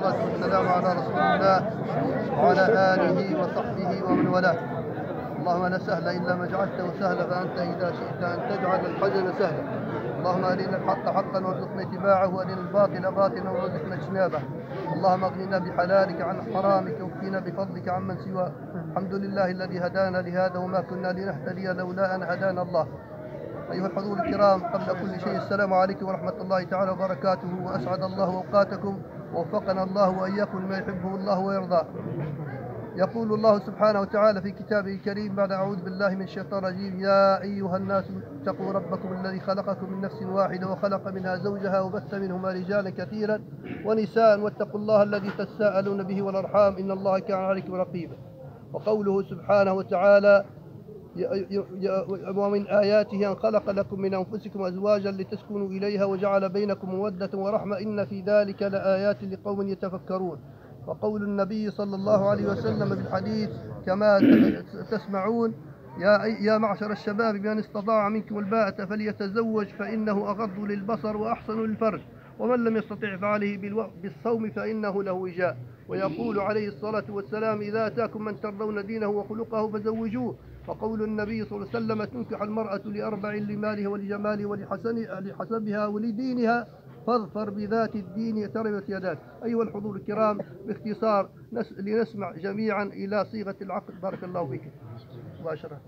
والصلاة والسلام على رسول الله وعلى آله وصحبه ومن والاه. اللهم لا سهل إلا ما جعلته سهلا فأنت إذا شئت أن تجعل الحزن سهلا اللهم أرنا الحق حقا وارزقنا اتباعه وأرنا الباطل باطلا وارزقنا اجتنابه. اللهم أغننا بحلالك عن حرامك واكفنا بفضلك عمن سواك. الحمد لله الذي هدانا لهذا وما كنا لنهتدي لولا أن هدانا الله. أيها الحضور الكرام قبل كل شيء السلام عليكم ورحمة الله تعالى وبركاته. وأسعد الله أوقاتكم. ووفقنا الله وإياكم ما يحبه الله ويرضاه. يقول الله سبحانه وتعالى في كتابه الكريم بعد أعوذ بالله من الشيطان الرجيم يا أيها الناس اتقوا ربكم الذي خلقكم من نفس واحدة وخلق منها زوجها وبث منهما رجالا كثيرا ونساء واتقوا الله الذي تساءلون به والأرحام إن الله كان عليكم رقيبا. وقوله سبحانه وتعالى ومن آياته أن خلق لكم من أنفسكم أزواجا لتسكنوا إليها وجعل بينكم مودة ورحمة إن في ذلك لآيات لقوم يتفكرون. وقول النبي صلى الله عليه وسلم في الحديث كما تسمعون يا يا معشر الشباب من استطاع منكم الباءة فليتزوج فإنه أغض للبصر وأحسن للفرج ومن لم يستطع فعليه بالصوم فإنه له وجاء. ويقول عليه الصلاة والسلام إذا أتاكم من ترضون دينه وخلقه فزوجوه. وقول النبي صلى الله عليه وسلم تنكح المرأة لأربع لمالها ولجمالها ولحسن لحسبها ولدينها فاظفر بذات الدين تربت يداك أيها الحضور الكرام باختصار نس... لنسمع جميعا إلى صيغة العقد. بارك الله فيك. مباشرة.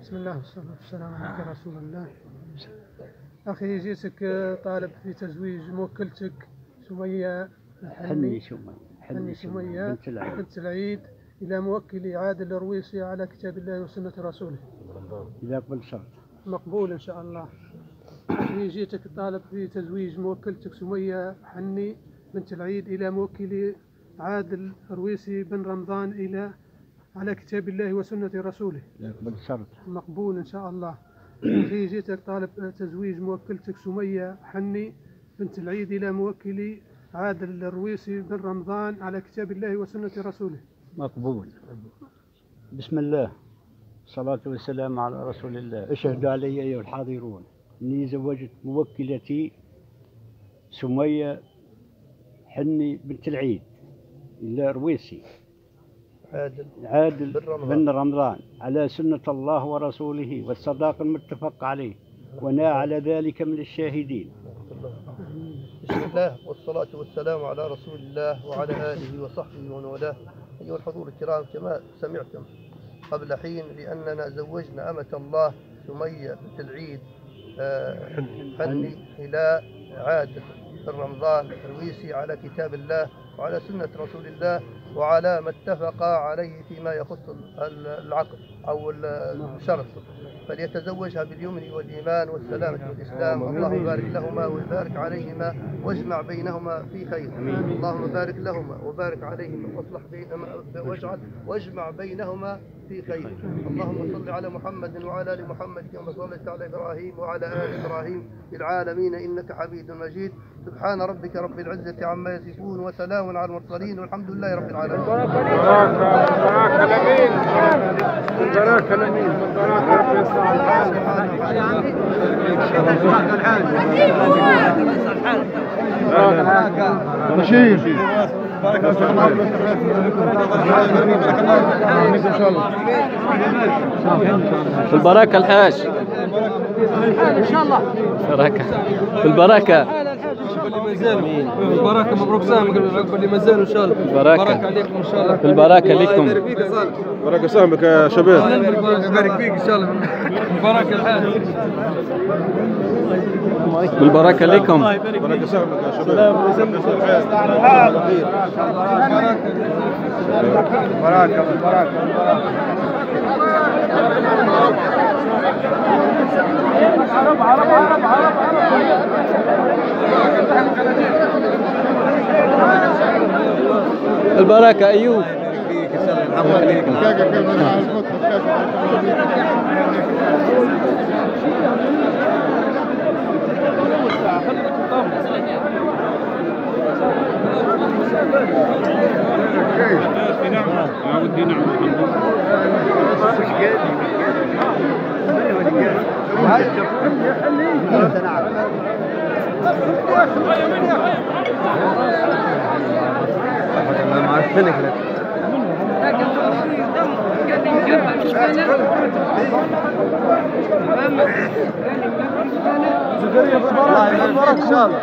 بسم الله والصلاة والسلام عليك رسول الله. أخي جيتك طالب في تزويج موكلتك سمية حني سمية. حني سمية. بنت العين بنت العيد. إلى موكل عادل الرويسي على كتاب الله وسنة رسوله. إذا قبل شرط مقبول إن شاء الله. أخي جيتك طالب في تزويج موكلتك سمية حني بنت العيد إلى موكل عادل الرويسي بن رمضان إلى على كتاب الله وسنة رسوله. إذا قبل شرط مقبول إن شاء الله. أخي جيتك طالب تزويج موكلتك سمية حني بنت العيد إلى موكلي عادل الرويسي بن رمضان على كتاب الله وسنة رسوله. مقبول. بسم الله. الصلاة والسلام على رسول الله. اشهدوا علي أيها الحاضرون إني زوجت موكلتي سمية حني بنت العيد إلى رويسي عادل. عادل بن رمضان. بن رمضان. على سنة الله ورسوله والصداق المتفق عليه ونا على ذلك من الشاهدين. بسم الله والصلاة والسلام على رسول الله وعلى آله وصحبه ومن والاه. أيها الحضور الكرام كما سمعتم قبل حين لأننا زوجنا أمة الله سمية بنت العيد آه، حني إلى عادل بن رمضان الرويسي على كتاب الله وعلى سنة رسول الله وعلى ما اتفق عليه فيما يخص ال- العقد أو ال- الشرط فليتزوجها باليمن والإيمان والسلامة والإسلام. اللهم بارك لهما وبارك عليهما واجمع بينهما في خير. اللهم بارك لهما وبارك عليهما واصلح بينهما واجعل واجمع بينهما في خير. اللهم صل على محمد وعلى آل محمد كما صليت على إبراهيم وعلى آل إبراهيم في العالمين. إنك حميد مجيد. سبحان ربك رب العزة عما يصفون وسلام على المرسلين. والحمد لله رب العالمين. بارك الامين بارك الامين بارك رب يصلح الحال بالبركة الحاج ان شاء الله بركة. بالبركة البركة. مبروك سامك اللي ما زال إن شاء الله. البركة. بركة عليكم إن شاء الله. بالبركة لكم. الله. يبارك فيك يا شباب. الله يبارك فيك إن شاء الله. البركه الحال السلام عليكم بالبركه لكم بركة البركه ايوب بركه عرب البركة أيوب. زكريا بالبركه بالبركه ان شاء الله